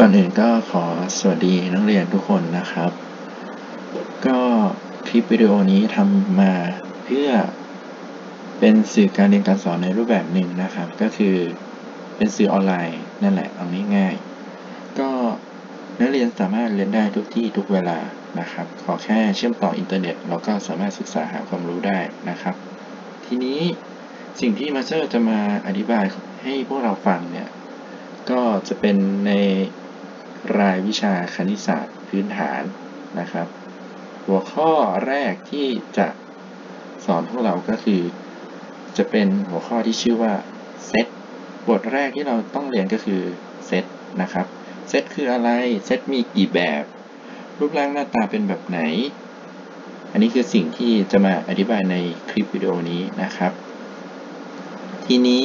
ก่อนอื่นก็ขอสวัสดีนักเรียนทุกคนนะครับ ก็คลิปวิดีโอนี้ทำมาเพื่อเป็นสื่อการเรียนการสอนในรูปแบบหนึ่งนะครับ ก็คือเป็นสื่อออนไลน์นั่นแหละเอาง่ายๆก็นักเรียนสามารถเรียนได้ทุกที่ทุกเวลานะครับ ขอแค่เชื่อมต่ออินเทอร์เน็ตเราก็สามารถศึกษาหาความรู้ได้นะครับ ทีนี้สิ่งที่มาสเตอร์จะมาอธิบายให้พวกเราฟังเนี่ยก็จะเป็นใน รายวิชาคณิตศาสตร์พื้นฐานนะครับ หัวข้อแรกที่จะสอนพวกเราก็คือ จะเป็นหัวข้อที่ชื่อว่าเซตบทแรกที่เราต้องเรียนก็คือเซตนะครับเซตคืออะไรเซตมีกี่แบบ รูปร่างหน้าตาเป็นแบบไหน อันนี้คือสิ่งที่จะมาอธิบายในคลิปวิดีโอนี้นะครับ ทีนี้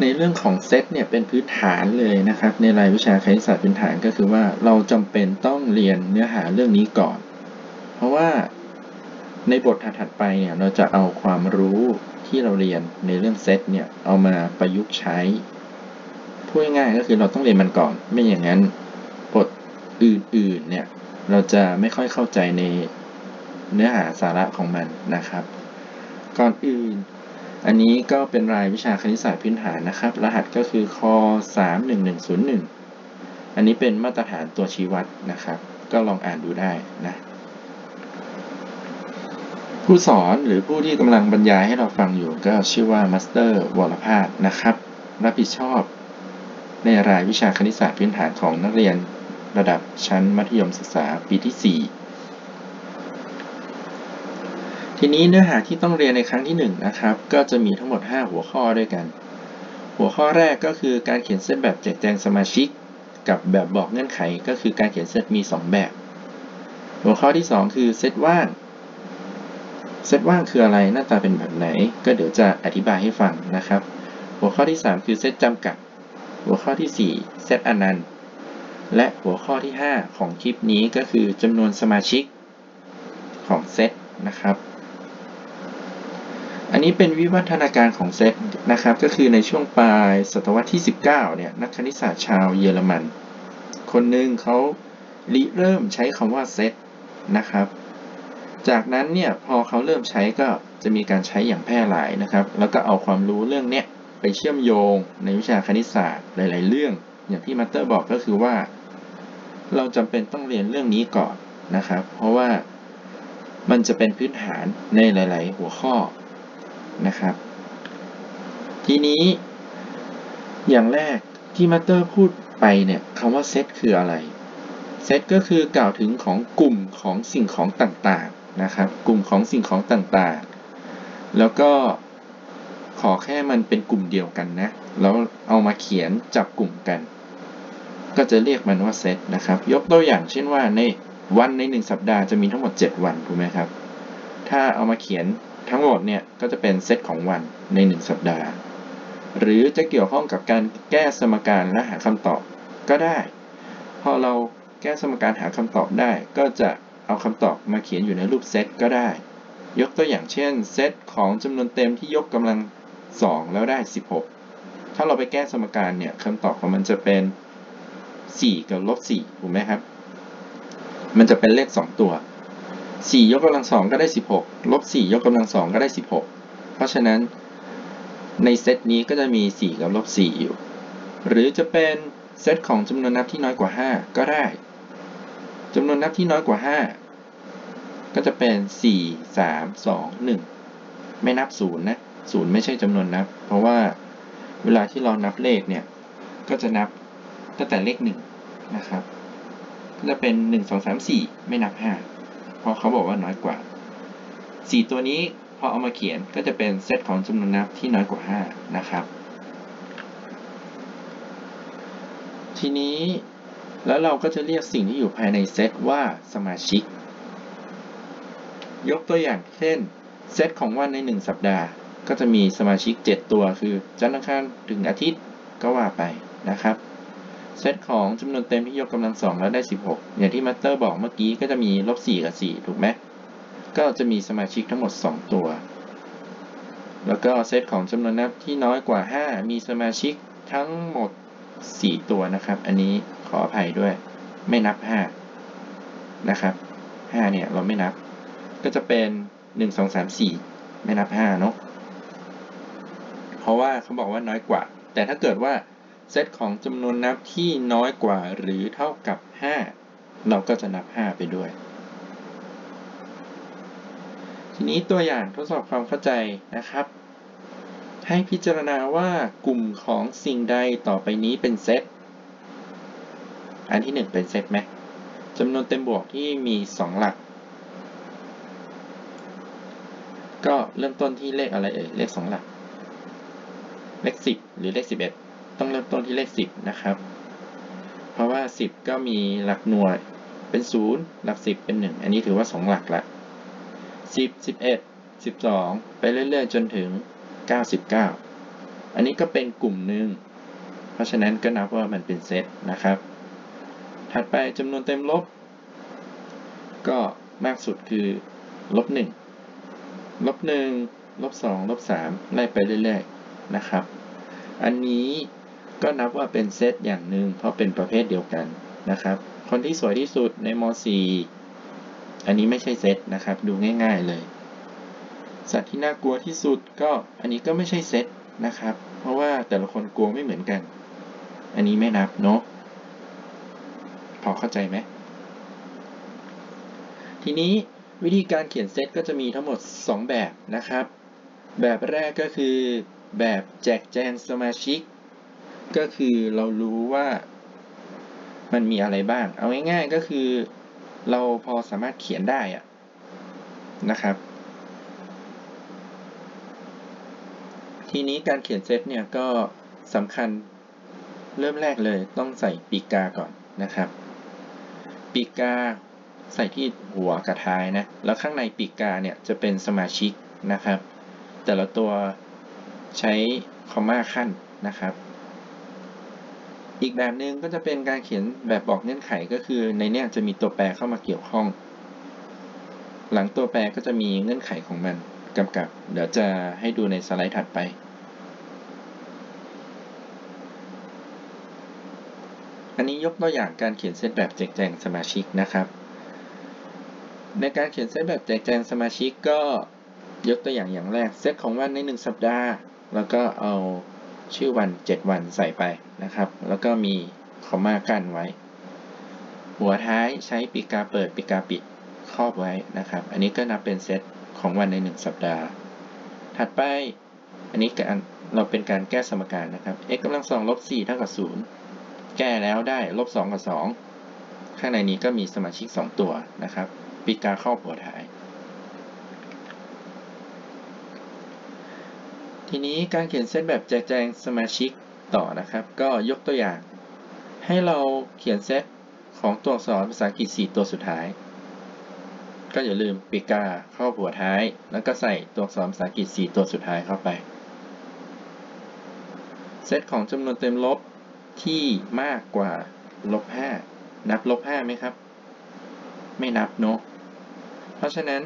ในเรื่องของเซตเนี่ยเป็นพื้นฐานเลยนะครับ ในรายวิชาคณิตศาสตร์พื้นฐานก็คือว่าเราจำเป็นต้องเรียนเนื้อหาเรื่องนี้ก่อน เพราะว่าในบทถัดไปเนี่ยเราจะเอาความรู้ที่เราเรียนในเรื่องเซตเนี่ยเอามาประยุกต์ใช้พูดง่ายก็คือเราต้องเรียนมันก่อน ไม่อย่างนั้นบทอื่นๆเนี่ยเราจะไม่ค่อยเข้าใจในเนื้อหาสาระของมันนะครับ ก่อนอื่น อันนี้ก็เป็นรายวิชาคณิตศาสตร์พื้นฐานนะครับ รหัสก็คือค31101 อันนี้เป็นมาตรฐานตัวชี้วัดนะครับ ก็ลองอ่านดูได้นะผู้สอนหรือผู้ที่กำลังบรรยายให้เราฟังอยู่ก็ชื่อว่ามาสเตอร์วรภาสนะครับ รับผิดชอบ ในรายวิชาคณิตศาสตร์พื้นฐานของนักเรียนระดับชั้นมัธยมศึกษาปีที่ 4 ทีนี้เนื้อหาที่ต้องเรียนในครั้งที่1นนะครับ ก็จะมีทั้งหมด 5 หัวข้อด้วยกัน หัวข้อแรกก็คือการเขียนเซตแบบแจกแจงสมาชิก กับแบบบอกเงื่อนไขก็คือการเขียนเซตมี 2 แบบ หัวข้อที่ 2 คือเซตว่าง เซตว่างคืออะไรหน้าตาเป็นแบบไหน ก็เดี๋ยวจะอธิบายให้ฟังนะครับ หัวข้อที่ 3 คือเซตจำกัด หัวข้อที่ 4 เซตอนันต์ และหัวข้อที่ 5 ของคลิปนี้ก็คือจำนวนสมาชิกของเซตนะครับ อันนี้เป็นวิวัฒนาการของเซตนะครับ ก็คือในช่วงปลายศตวรรษที่ 19 เนี่ย นักคณิตศาสตร์ชาวเยอรมัน คนหนึ่งเขาริเริ่มใช้คำว่าเซตนะครับ จากนั้นเนี่ยพอเขาเริ่มใช้ก็จะมีการใช้อย่างแพร่หลายนะครับ แล้วก็เอาความรู้เรื่องเนี้ยไปเชื่อมโยงในวิชาคณิตศาสตร์หลาย ๆ เรื่อง อย่างที่มาสเตอร์บอกก็คือว่า เราจำเป็นต้องเรียนเรื่องนี้ก่อนนะครับ เพราะว่ามันจะเป็นพื้นฐานในหลาย ๆ หัวข้อ นะครับ ทีนี้ อย่างแรกที่มาสเตอร์พูดไปเนี่ยคำว่าเซตคืออะไร เซตก็คือกล่าวถึงของกลุ่มของสิ่งของต่างๆนะครับ กลุ่มของสิ่งของต่างๆ แล้วก็ขอแค่มันเป็นกลุ่มเดียวกันนะ แล้วเอามาเขียนจับกลุ่มกัน ก็จะเรียกมันว่าเซตนะครับ ยกตัวอย่างเช่นว่าในวันใน 1 สัปดาห์จะมีทั้งหมด 7 วันถูกไหมครับ ถ้าเอามาเขียน ทั้งหมดเนี่ยก็จะเป็นเซตของวันใน 1 สัปดาห์ หรือจะเกี่ยวข้องกับการแก้สมการและหาคำตอบก็ได้ พอเราแก้สมการหาคำตอบได้ ก็จะเอาคำตอบมาเขียนอยู่ในรูปเซตก็ได้ ยกตัวอย่างเช่นเซตของจำนวนเต็มที่ยกกำลัง 2 แล้วได้ 16 ถ้าเราไปแก้สมการเนี่ยคำตอบของมันจะเป็น 4 กับลบ4ถูกไหมครับ มันจะเป็นเลข 2 ตัว 4 ยกกำลังสองก็ได้ 16 ลบ 4 ยกกำลังสองก็ได้ 16 เพราะฉะนั้นในเซตนี้ก็จะมี 4 กับลบ 4 อยู่ หรือจะเป็นเซตของจำนวนนับที่น้อยกว่า 5 ก็ได้จำนวนนับที่น้อยกว่า 5 ก็จะเป็น 4 3 2 1 ไม่นับ 0 นะ 0 ไม่ใช่จำนวนนับ เพราะว่าเวลาที่เรานับเลขเนี่ย ก็จะนับตั้งแต่เลข 1 นะครับก็จะเป็น 1 2 3 4 ไม่นับ 5 เพราะเขาบอกว่าน้อยกว่า 4 ตัวนี้พอเอามาเขียนก็จะเป็นเซตของจำนวนนับที่น้อยกว่า 5 นะครับ ทีนี้แล้วเราก็จะเรียกสิ่งที่อยู่ภายในเซตว่าสมาชิก ยกตัวอย่างเช่นเซตของวันใน 1 สัปดาห์ ก็จะมีสมาชิก 7 ตัวคือจันทร์อังคารถึงอาทิตย์ก็ว่าไปนะครับ เซตของจำนวนเต็มที่ยกกำลังสองแล้วได้ 16 อย่างที่มาสเตอร์บอกเมื่อกี้ก็จะมีลบ4กับ 4 ถูกไหมก็จะมีสมาชิกทั้งหมด 2 ตัว แล้วก็เซตของจำนวนนับที่น้อยกว่า 5 มีสมาชิกทั้งหมด 4 ตัวนะครับ อันนี้ขอออภัยด้วย ไม่นับ 5 นะครับ 5 เนี่ยเราไม่นับ ก็จะเป็น 1 2 3 4 ไม่นับ 5 เนาะเพราะว่าเขาบอกว่าน้อยกว่า แต่ถ้าเกิดว่า เซตของจำนวนนับที่น้อยกว่าหรือเท่ากับ 5 เราก็จะนับ 5 ไปด้วย ทีนี้ตัวอย่างทดสอบความเข้าใจนะครับ ให้พิจารณาว่ากลุ่มของสิ่งใดต่อไปนี้เป็นเซต อันที่ 1 เป็นเซตไหมจำนวนเต็มบวกที่มี 2 หลัก ก็เริ่มต้นที่เลขอะไรเอ่ย เลข 2 หลัก เลข 10 หรือเลข 11 ต้องเริ่มต้นที่เลข 10 นะครับ เพราะว่า 10 ก็มีหลักหน่วยเป็น 0 หลัก 10 เป็น 1 อันนี้ถือว่า 2 หลักละ 10 11 12 ไปเรื่อยๆ จนถึง 99 อันนี้ก็เป็นกลุ่มหนึ่ง เพราะฉะนั้นก็นับว่ามันเป็นเซตนะครับ ถัดไปจำนวนเต็มลบ ก็มากสุดคือลบ 1 ลบ 1 ลบ 2 ลบ 3 ไล่ไปเรื่อยๆ นะครับอันนี้ ก็นับว่าเป็นเซตอย่างหนึ่งเพราะเป็นประเภทเดียวกันนะครับ คนที่สวยที่สุดในม .4 อันนี้ไม่ใช่เซตนะครับ ดูง่าย ๆเลย สัตว์ที่น่ากลัวที่สุดก็อันนี้ก็ไม่ใช่เซตนะครับ เพราะว่าแต่ละคนกลัวไม่เหมือนกัน อันนี้ไม่นับเนาะพอเข้าใจไหมทีนี้วิธีการเขียนเซตก็จะมีทั้งหมด 2 แบบนะครับ แบบแรกก็คือแบบแจกแจงสมาชิก ก็คือเรารู้ว่ามันมีอะไรบ้าง เอาง่ายๆก็คือเราพอสามารถเขียนได้อะนะครับ ทีนี้การเขียนเซตเนี่ยก็สำคัญเริ่มแรกเลยต้องใส่ปีกาก่อนนะครับ ปีกาใส่ที่หัวกระท้ายนะ แล้วข้างในปีกาเนี่ยจะเป็นสมาชิกนะครับ แต่ละตัวใช้คอมมาขั้นนะครับ อีกแบบหนึ่งก็จะเป็นการเขียนแบบบอกเงื่อนไขก็คือในเนี้ยจะมีตัวแปรเข้ามาเกี่ยวข้อง หลังตัวแปรก็จะมีเงื่อนไขของมันกำกับ เดี๋ยวจะให้ดูในสไลด์ถัดไป อันนี้ยกตัวอย่างการเขียนเซตแบบแจกแจงสมาชิกนะครับ ในการเขียนเซตแบบแจกแจงสมาชิกก็ยกตัวอย่างอย่างแรกเซตของวันใน 1 สัปดาห์ แล้วก็เอา ชื่อวัน 7 วันใส่ไปนะครับ แล้วก็มีคอมมากั้นไว้ หัวท้ายใช้ปีกาเปิดปีกาปิดครอบไว้นะครับ อันนี้ก็นับเป็นเซตของวันใน 1 สัปดาห์ ถัดไป อันนี้การเราเป็นการแก้สมการนะครับ x กำลังสองลบ4เท่ากับ 0 แก้แล้วได้ลบ2กับ 2 ข้างในนี้ก็มีสมาชิก 2 ตัวนะครับปีกาครอบหัวท้าย ทีนี้การเขียนเซตแบบแจกแจงสมาชิกต่อนะครับ ก็ยกตัวอย่าง ให้เราเขียนเซตของตัวอักษรภาษาอังกฤษ 4 ตัวสุดท้าย ก็อย่าลืมปีกาเข้าหัวท้าย แล้วก็ใส่ตัวอักษรภาษาอังกฤษ 4 ตัวสุดท้ายเข้าไป เซตของจำนวนเต็มลบที่มากกว่าลบ5นับลบ5ไหมครับ ไม่นับเนาะเพราะฉะนั้น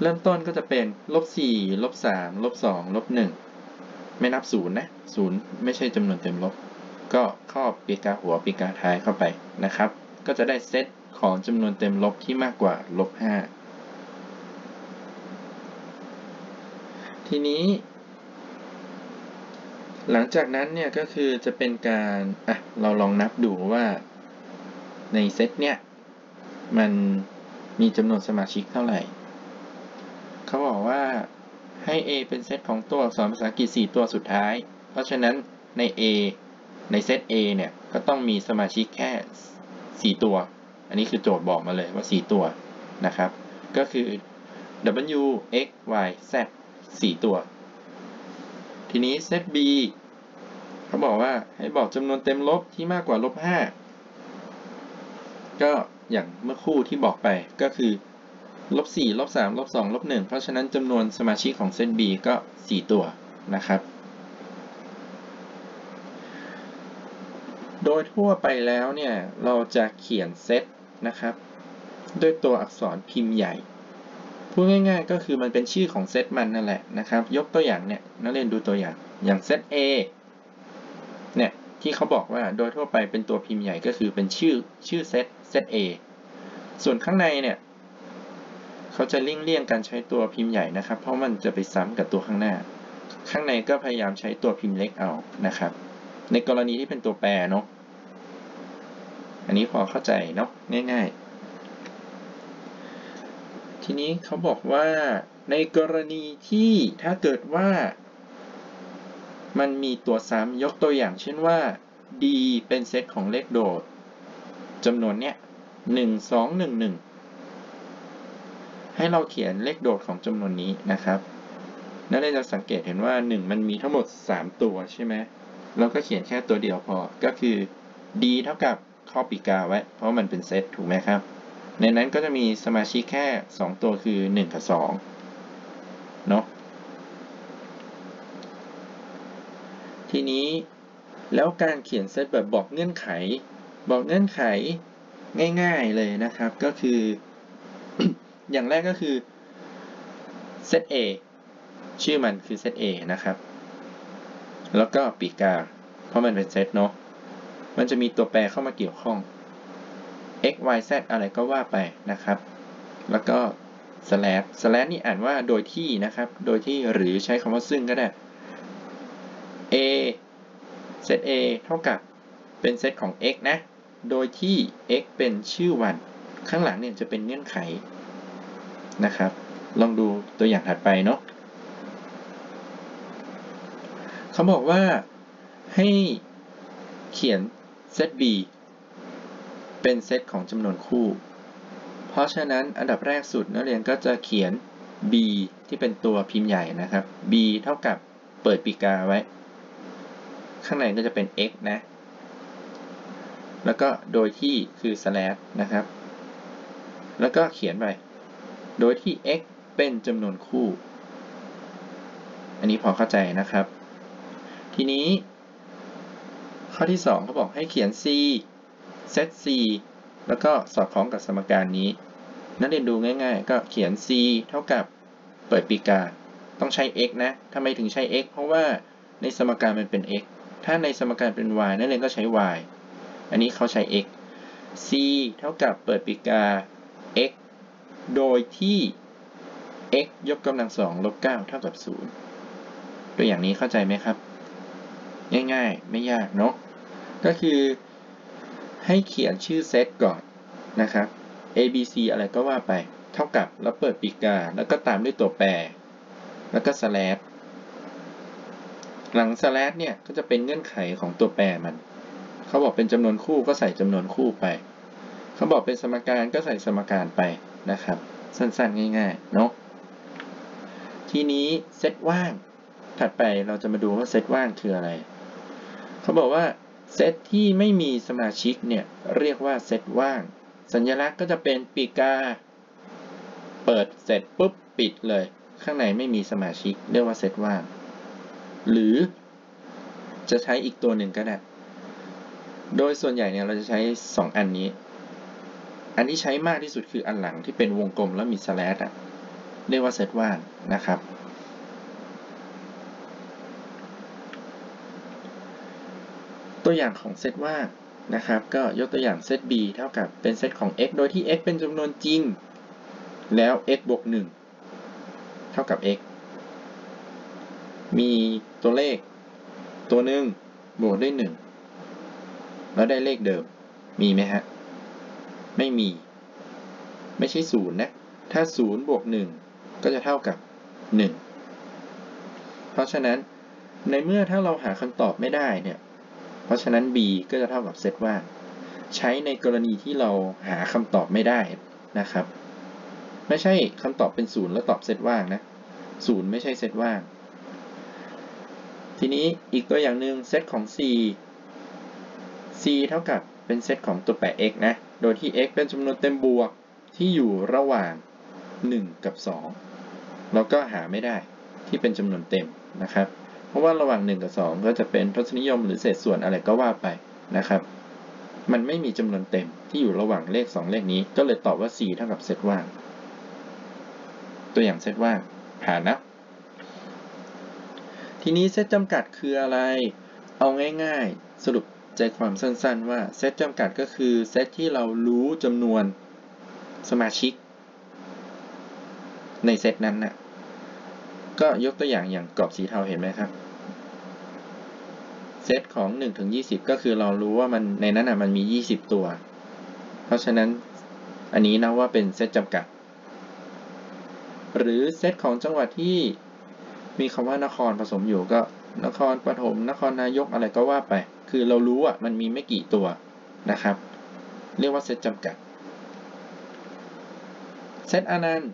เริ่มต้นก็จะเป็นลบ4ลบ3ลบ2ลบ1ไม่นับ0นะ0ไม่ใช่จำนวนเต็มลบ ก็ครอบปีกาหัวปีกาท้ายเข้าไปนะครับ ก็จะได้เซตของจำนวนเต็มลบที่มากกว่าลบ5ทีนี้ หลังจากนั้นเนี่ยก็คือจะเป็นการอะเราลองนับดูว่าในเซตเนี่ยมันมีจำนวนสมาชิกเท่าไหร่ เขาบอกว่าให้ A เป็นเซตของตัวอักษรภาษาอังกฤษ4ตัวสุดท้าย เพราะฉะนั้นใน A ในเซต A เนี่ย ก็ต้องมีสมาชิกแค่ 4 ตัว อันนี้คือโจทย์บอกมาเลยว่า 4 ตัวนะครับ ก็คือ W X Y Z 4 ตัว ทีนี้เซต B เขาบอกว่าให้บอกจำนวนเต็มลบที่มากกว่าลบ5ก็อย่างเมื่อคู่ที่บอกไปก็คือ ลบ4ลบ3ลบ2ลบ1เพราะฉะนั้นจำนวนสมาชิกของเซต B ก็ 4 ตัวนะครับ โดยทั่วไปแล้วเนี่ย เราจะเขียนเซตนะครับ ด้วยตัวอักษรพิมพ์ใหญ่ พูดง่ายๆ ก็คือมันเป็นชื่อของเซตมันนั่นแหละนะครับ ยกตัวอย่างเนี่ย นักเรียนดูตัวอย่าง อย่างเซต A เนี่ย ที่เขาบอกว่าโดยทั่วไปเป็นตัวพิมพ์ใหญ่ก็คือเป็นชื่อชื่อเซตเซต A ส่วนข้างในเนี่ย เขาจะเลี่ยงเลี่ยงการใช้ตัวพิมพ์ใหญ่นะครับ เพราะมันจะไปซ้ำกับตัวข้างหน้า ข้างในก็พยายามใช้ตัวพิมพ์เล็กเอานะครับ ในกรณีที่เป็นตัวแปรเนาะอันนี้พอเข้าใจเนาะง่าย ๆ ทีนี้เขาบอกว่าในกรณีที่ถ้าเกิดว่า มันมีตัวซ้ำยกตัวอย่างเช่นว่า D เป็นเซตของเลขโดดจำนวนเนี้ยหนึ่งสองหนึ่งหนึ่ง ให้เราเขียนเลขโดดของจำนวนนี้นะครับ นั่นเราจะสังเกตเห็นว่า 1 มันมีทั้งหมด 3 ตัวใช่ไหมเราก็เขียนแค่ตัวเดียวพอ ก็คือ D เท่ากับข้อปีกาไว้ เพราะมันเป็นเซตถูกไหมครับ ในนั้นก็จะมีสมาชิกแค่ 2 ตัวคือ 1 กับ 2 เนาะ ทีนี้แล้วการเขียนเซตแบบบอกเงื่อนไข บอกเงื่อนไขง่าย ๆเลยนะครับ ก็คือ อย่างแรกก็คือเซต A ชื่อมันคือเซต A นะครับ แล้วก็ปีกา เพราะมันเป็นเซตเนาะ มันจะมีตัวแปรเข้ามาเกี่ยวข้อง x y z อะไรก็ว่าไปนะครับ แล้วก็ slash slash นี่อ่านว่าโดยที่นะครับ โดยที่หรือใช้คำว่าซึ่งก็ได้ a เซต a เท่ากับเป็นเซตของ x นะ โดยที่ x เป็นชื่อวัน ข้างหลังเนี่ยจะเป็นเงื่อนไข นะครับ ลองดูตัวอย่างถัดไปเนาะเขาบอกว่าให้เขียนเซต b เป็นเซตของจำนวนคู่ เพราะฉะนั้นอันดับแรกสุดนักเรียนก็จะเขียน b ที่เป็นตัวพิมพ์ใหญ่นะครับ b เท่ากับเปิดปีกาไว้ ข้างในก็จะเป็น x นะ แล้วก็โดยที่คือ slash นะครับ แล้วก็เขียนไป โดยที่ x เป็นจำนวนคู่ อันนี้พอเข้าใจนะครับ ทีนี้ ข้อที่2เขาบอกให้เขียน c set c แล้วก็สอดคล้องกับสมการนี้ นักเรียนดูง่ายๆ ก็เขียน c เท่ากับเปิดปีกา ต้องใช้ x นะทำไมถึงใช้ x เพราะว่าในสมการมันเป็น x ถ้าในสมการเป็น y นักเรียนก็ใช้ y อันนี้เขาใช้ x c เท่ากับเปิดปีกา x โดยที่ x ยกกำลังสองลบ9เท่ากับ 0 ตัวอย่างนี้เข้าใจไหมครับ ง่ายๆ ไม่ยากเนาะ ก็คือให้เขียนชื่อเซตก่อนนะครับ a b c อะไรก็ว่าไป เท่ากับแล้วเปิดปีกา แล้วก็ตามด้วยตัวแปร แล้วก็ slash หลัง slash เนี่ย ก็จะเป็นเงื่อนไขของตัวแปรมัน เขาบอกเป็นจำนวนคู่ก็ใส่จำนวนคู่ไป เขาบอกเป็นสมการก็ใส่สมการไป นะครับ สั้นๆ ง่ายๆ เนาะทีนี้เซตว่าง ถัดไปเราจะมาดูว่าเซตว่างคืออะไร เขาบอกว่าเซตที่ไม่มีสมาชิกเนี่ยเรียกว่าเซตว่าง สัญลักษณ์ก็จะเป็นปีกา เปิดเสร็จปุ๊บปิดเลย ข้างในไม่มีสมาชิก เรียกว่าเซตว่าง หรือจะใช้อีกตัวหนึ่งก็ได้ โดยส่วนใหญ่เนี่ยเราจะใช้ 2 อันนี้ อันที่ใช้มากที่สุดคืออันหลังที่เป็นวงกลมแล้วมีสแลชอะเรียกว่าเซตว่างนะครับ ตัวอย่างของเซตว่างนะครับ ก็ยกตัวอย่างเซต b เท่ากับเป็นเซตของ x โดยที่ x เป็นจำนวนจริง แล้ว x บวก1เท่ากับ x มีตัวเลข ตัวหนึ่งบวกด้วย1แล้วได้เลขเดิมมีไหมฮะ ไม่มี ไม่ใช่ศูนย์นะ ถ้า0บวก1ก็จะเท่ากับ1เพราะฉะนั้นในเมื่อถ้าเราหาคำตอบไม่ได้เนี่ย เพราะฉะนั้น b ก็จะเท่ากับเซตว่างใช้ในกรณีที่เราหาคำตอบไม่ได้นะครับ ไม่ใช่คำตอบเป็นศูนย์แล้วตอบเซตว่างนะศูนย์ไม่ใช่เซตว่าง ทีนี้อีกตัวอย่างหนึ่งเซตของ c c เท่ากับเป็นเซตของตัวแปร x นะ โดยที่ x เป็นจำนวนเต็มบวกที่อยู่ระหว่าง 1 กับ 2 เราก็หาไม่ได้ที่เป็นจำนวนเต็มนะครับ เพราะว่าระหว่าง 1 กับ 2 ก็จะเป็นทศนิยมหรือเศษส่วนอะไรก็ว่าไปนะครับ มันไม่มีจำนวนเต็มที่อยู่ระหว่างเลข 2 เลขนี้ ก็เลยตอบว่า c เท่ากับเซตว่าง ตัวอย่างเซตว่างผ่านนะ ทีนี้เซตจำกัดคืออะไร เอาง่าย ๆ สรุป ใจความสั้นๆว่าเซตจำกัดก็คือเซตที่เรารู้จำนวนสมาชิก ในเซตนั้นนะ่ะก็ยกตัวอย่างอย่างกรอบสีเทาเห็นไหมครับเซตของ1ถึง20 ก็คือเรารู้ว่ามันในนั้นนะมันมี 20 ตัว เพราะฉะนั้นอันนี้นะว่าเป็นเซตจำกัด หรือเซตของจังหวัดที่มีคำว่านครผสมอยู่ก็นครปฐมนครนายกอะไรก็ว่าไป คือเรารู้อะมันมีไม่กี่ตัวนะครับ เรียกว่าเซตจำกัด เซตอนันต์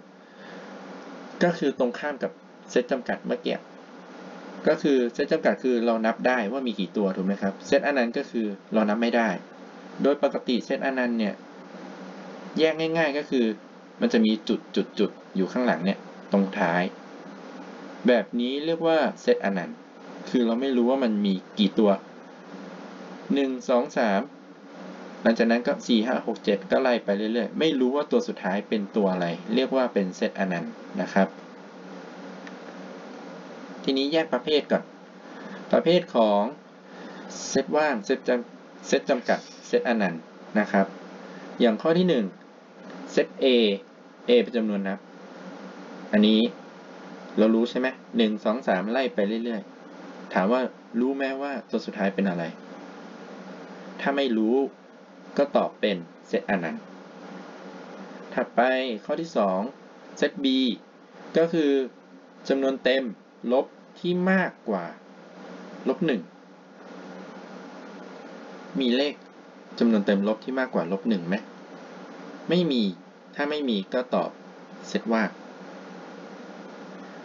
ก็คือตรงข้ามกับเซตจำกัดเมื่อกี้ก็คือเซตจำกัดคือเรานับได้ว่ามีกี่ตัวถูกไหมครับ เซตอนันต์ก็คือเรานับไม่ได้ โดยปกติเซตอนันต์เนี่ยแยกง่าย ๆ ก็คือ มันจะมีจุดจุดจุดอยู่ข้างหลังเนี่ยตรงท้าย แบบนี้เรียกว่าเซตอนันต์คือเราไม่รู้ว่ามันมีกี่ตัว 1 2 3หลังจากนั้นก็4 5 6 7ก็ไล่ไปเรื่อยๆ ไม่รู้ว่าตัวสุดท้ายเป็นตัวอะไร เรียกว่าเป็นเซตอนันต์นะครับ ทีนี้แยกประเภทก่อน ประเภทของเซตว่างเซตจำเซตจำกัดเซตอนันต์นะครับ อย่างข้อที่1เซต A A เป็นจำนวนนับ อันนี้เรารู้ใช่ไหมหนึ่งสองสามไล่ไปเรื่อยๆ ถามว่ารู้ไหมว่าตัวสุดท้ายเป็นอะไร ถ้าไม่รู้ก็ตอบเป็นเซตอนันต์ ถัดไปข้อที่ 2 เซต B ก็คือจำนวนเต็มลบที่มากกว่าลบ1มีเลขจำนวนเต็มลบที่มากกว่าลบ1ไหม ไม่มี ถ้าไม่มีก็ตอบเซตว่าง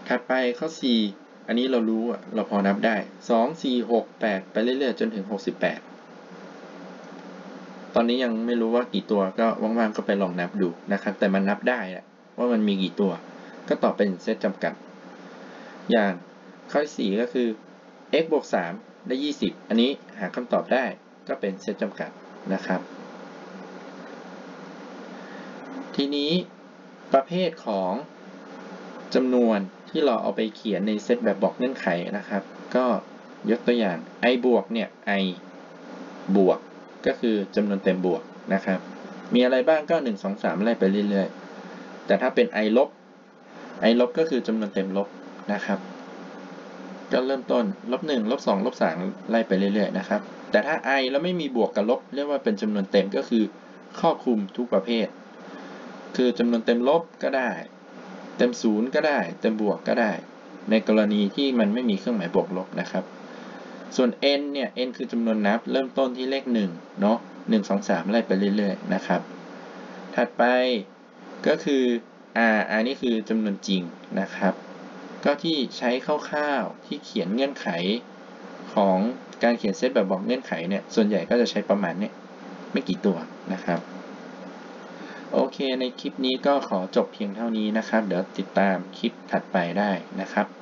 ถัดไปข้อ 4 อันนี้เรารู้เราพอนับได้ 2 4 6 8 ไปเรื่อยๆ จนถึง 68 ตอนนี้ยังไม่รู้ว่ากี่ตัวก็ว่างๆก็ไปลองนับดูนะครับ แต่มันนับได้อะว่ามันมีกี่ตัว ก็ตอบเป็นเซตจำกัด อย่างข้อที่4ก็คือ x บวก3ได้ 20 อันนี้หาคำตอบได้ก็เป็นเซตจำกัดนะครับ ทีนี้ประเภทของจำนวนที่เราเอาไปเขียนในเซตแบบบอกเงื่อนไขนะครับ ก็ยกตัวอย่าง i บวกเนี่ย i บวก ก็คือจำนวนเต็มบวกนะครับ มีอะไรบ้างก็ 1 2 3 ไล่ไปเรื่อยๆ แต่ถ้าเป็น i ลบ i ลบก็คือจำนวนเต็มลบนะครับ ก็เริ่มต้นลบ1ลบ2ลบ3ไล่ไปเรื่อยๆนะครับ แต่ถ้า i แล้วไม่มีบวกกับลบ เรียกว่าเป็นจำนวนเต็มก็คือครอบคลุมทุกประเภท คือจำนวนเต็มลบก็ได้ เต็มศูนย์ก็ได้ เต็มบวกก็ได้ ในกรณีที่มันไม่มีเครื่องหมายบวกลบนะครับ ส่วน n เนี่ย n คือจำนวนนับ เริ่มต้นที่เลข1เนาะ1 2 3ไล่ไปเรื่อยๆนะครับ ถัดไปก็คือ r r นี่คือจำนวนจริงนะครับ ก็ที่ใช้คร่าวๆที่เขียนเงื่อนไขของการเขียนเซตแบบบอกเงื่อนไขเนี่ย ส่วนใหญ่ก็จะใช้ประมาณเนี้ไม่กี่ตัวนะครับโอเค ในคลิปนี้ก็ขอจบเพียงเท่านี้นะครับ เดี๋ยวติดตามคลิปถัดไปได้นะครับ